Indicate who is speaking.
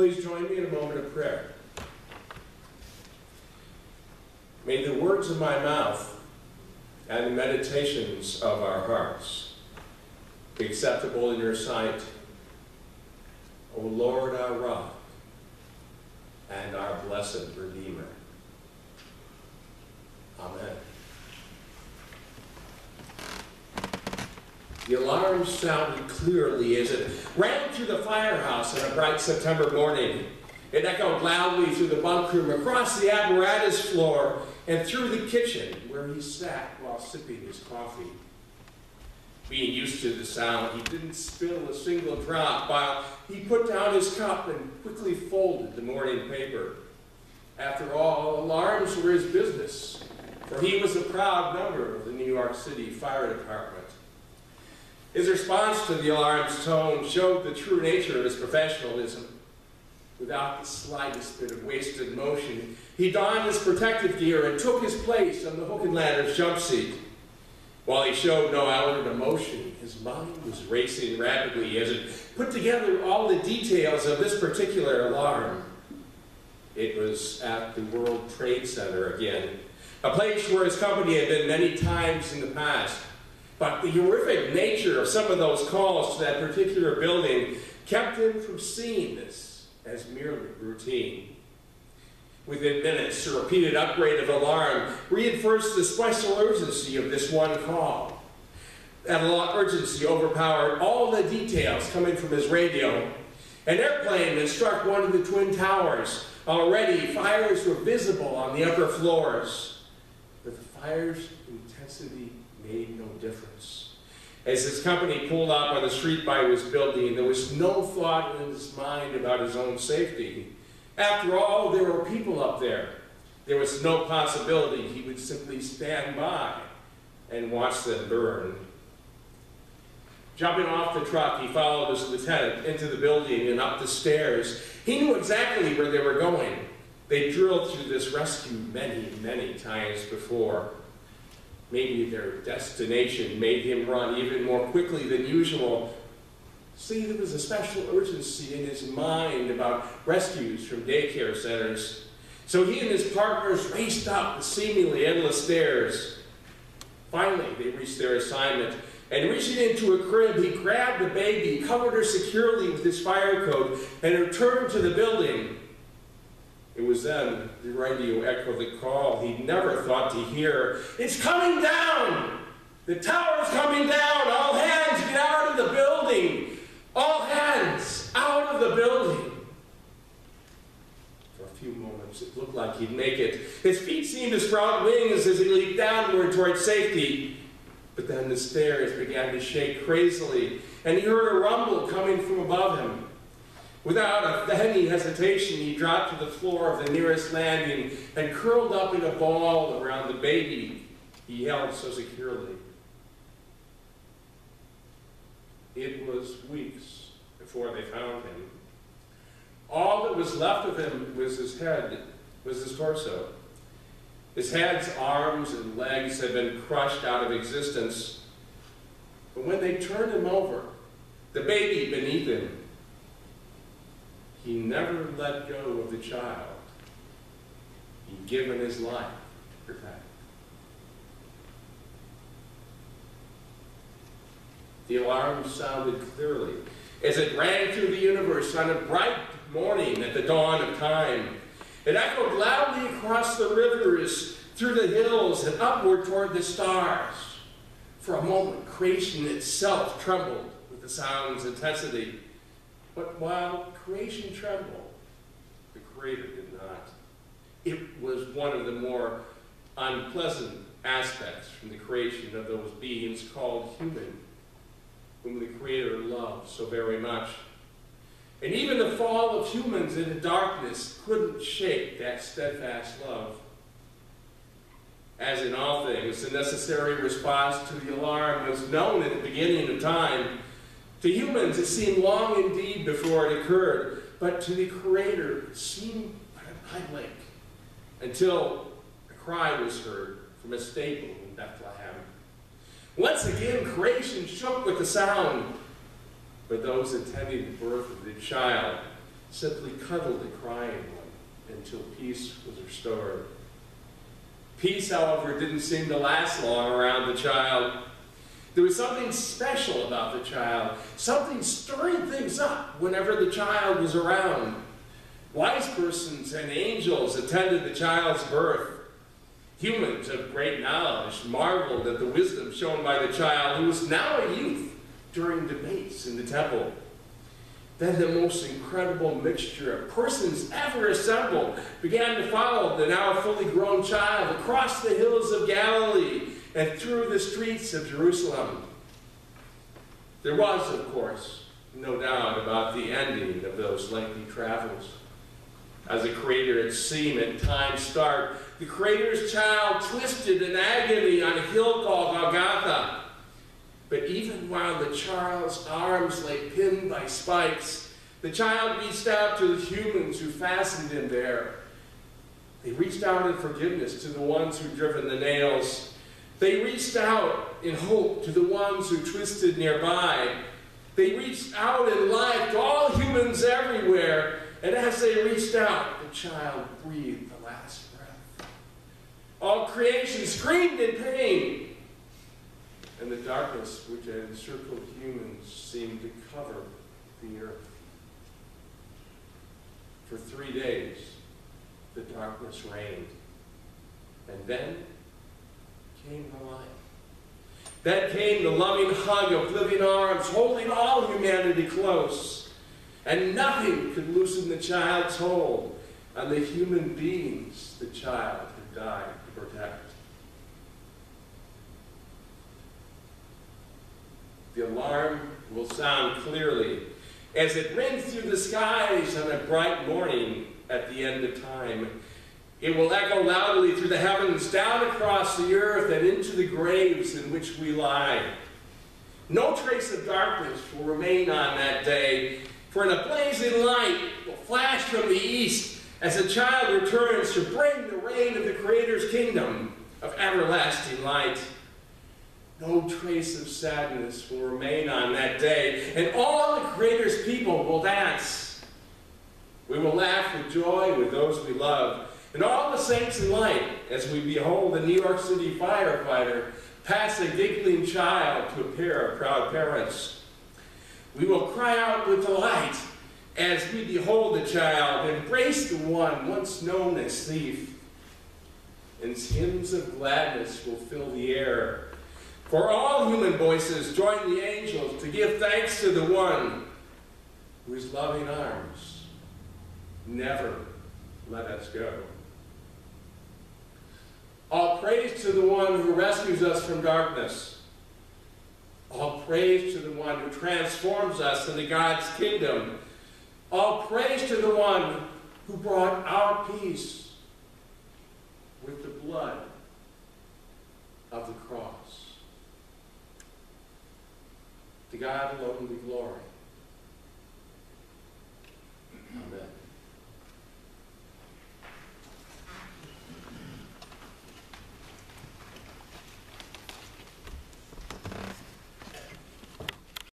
Speaker 1: Please join me in a moment of prayer. May the words of my mouth and the meditations of our hearts be acceptable in your sight, O Lord our rock and our blessed Redeemer. Amen. The alarm sounded clearly as it rang through the firehouse on a bright September morning. It echoed loudly through the bunk room, across the apparatus floor, and through the kitchen where he sat while sipping his coffee. Being used to the sound, he didn't spill a single drop while he put down his cup and quickly folded the morning paper. After all, alarms were his business, for he was a proud member of the New York City Fire Department. His response to the alarm's tone showed the true nature of his professionalism. Without the slightest bit of wasted motion, he donned his protective gear and took his place on the hook and ladder's jump seat. While he showed no outward emotion, his mind was racing rapidly as it put together all the details of this particular alarm. It was at the World Trade Center again, a place where his company had been many times in the past. But the horrific nature of some of those calls to that particular building kept him from seeing this as merely routine. Within minutes, a repeated upgrade of alarm reinforced the special urgency of this one call. That urgency overpowered all the details coming from his radio. An airplane had struck one of the twin towers. Already, fires were visible on the upper floors. But the fire's intensity made no difference. As his company pulled up on the street by his building, there was no thought in his mind about his own safety. After all, there were people up there. There was no possibility he would simply stand by and watch them burn. Jumping off the truck, he followed his lieutenant into the building and up the stairs. He knew exactly where they were going. They drilled through this rescue many, many times before. Maybe their destination made him run even more quickly than usual. See, there was a special urgency in his mind about rescues from daycare centers. So he and his partners raced up the seemingly endless stairs. Finally, they reached their assignment, and reaching into a crib, he grabbed the baby, covered her securely with his fire coat, and returned to the building. It was then the radio echoed the call he'd never thought to hear. It's coming down! The tower's coming down! All hands get out of the building! All hands out of the building! For a few moments, it looked like he'd make it. His feet seemed to sprout wings as he leaped downward toward safety. But then the stairs began to shake crazily, and he heard a rumble coming from above him. Without any hesitation, he dropped to the floor of the nearest landing and curled up in a ball around the baby he held so securely. It was weeks before they found him. All that was left of him was his head, was his torso. His head's arms and legs had been crushed out of existence. But when they turned him over, the baby beneath him he never let go of the child he'd given his life to protect. The alarm sounded clearly as it rang through the universe on a bright morning at the dawn of time. It echoed loudly across the rivers, through the hills, and upward toward the stars. For a moment, creation itself trembled with the sound's intensity. But while creation trembled, the Creator did not. It was one of the more unpleasant aspects from the creation of those beings called human, whom the Creator loved so very much. And even the fall of humans into darkness couldn't shake that steadfast love. As in all things, the necessary response to the alarm was known at the beginning of time to humans, it seemed long indeed before it occurred, but to the Creator, it seemed but a blink until a cry was heard from a stable in Bethlehem. Once again, creation shook with the sound, but those attending the birth of the child simply cuddled the crying one until peace was restored. Peace, however, didn't seem to last long around the child. There was something special about the child, something stirring things up whenever the child was around. Wise persons and angels attended the child's birth. Humans of great knowledge marveled at the wisdom shown by the child, who was now a youth, during debates in the temple. Then the most incredible mixture of persons ever assembled began to follow the now fully grown child across the hills of Galilee and through the streets of Jerusalem. There was, of course, no doubt about the ending of those lengthy travels. As the Creator had seen at time's start, the Creator's child twisted in agony on a hill called Golgotha. But even while the child's arms lay pinned by spikes, the child reached out to the humans who fastened him there. They reached out in forgiveness to the ones who'd driven the nails. They reached out in hope to the ones who twisted nearby. They reached out in life to all humans everywhere. And as they reached out, the child breathed the last breath. All creation screamed in pain and the darkness which had encircled humans seemed to cover the earth. For three days, the darkness reigned. And then came the light. Then came the loving hug of living arms, holding all humanity close. And nothing could loosen the child's hold on the human beings the child had died to protect. The alarm will sound clearly as it rings through the skies on a bright morning at the end of time. It will echo loudly through the heavens, down across the earth, and into the graves in which we lie. No trace of darkness will remain on that day, for in a blazing light will flash from the east as a child returns to bring the reign of the Creator's kingdom of everlasting light. No trace of sadness will remain on that day, and all the Creator's people will dance. We will laugh with joy with those we love, and all the saints in light as we behold the New York City firefighter pass a giggling child to a pair of proud parents. We will cry out with delight as we behold the child embrace the one once known as thief. And hymns of gladness will fill the air for all human voices join the angels to give thanks to the one whose loving arms never let us go. All praise to the one who rescues us from darkness. All praise to the one who transforms us into God's kingdom. All praise to the one who brought our peace with the blood of the cross. To God alone be glory.